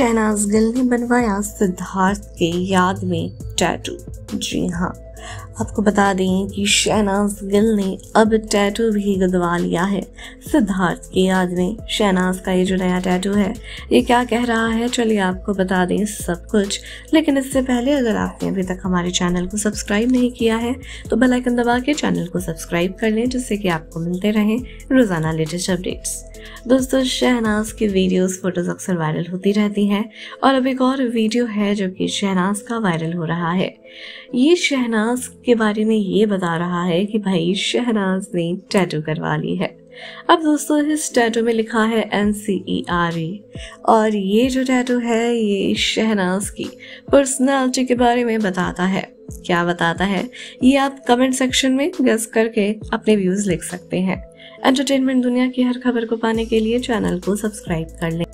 शहनाज गिल ने बनवाया सिद्धार्थ के याद में टैटू जी हाँ आपको बता दें कि शहनाज गिल ने अब टैटू भी गदवा लिया है। सिद्धार्थ की याद में शहनाज का ये जो नया टैटू है, ये क्या कह रहा है? चलिए आपको बता दें सब कुछ। लेकिन इससे पहले अगर आपने अभी तक हमारे चैनल को सब्सक्राइब नहीं किया है तो बेल आइकन दबा के चैनल को सब्सक्राइब कर लें, जिससे कि आपको मिलते रहें रोज़ाना लेटेस्ट अपडेट्स। दोस्तों, शहनाज की वीडियोस फ़ोटोज़ अक्सर वायरल होती रहती हैं और अब एक और वीडियो है जो कि शहनाज का वायरल हो रहा है। ये शहनाज के बारे में ये बता रहा है कि भाई, शहनाज ने टैटू करवा ली है। अब दोस्तों, इस टैटू में लिखा है N C E R E और ये जो टैटू है, ये शहनाज की पर्सनैलिटी के बारे में बताता है। क्या बताता है? ये आप कमेंट सेक्शन में गेस करके अपने व्यूज़ लिख सकते हैं। एंटरटेनमेंट दुनिया की हर खबर को पाने के लिए चैनल को सब्सक्राइब कर लें।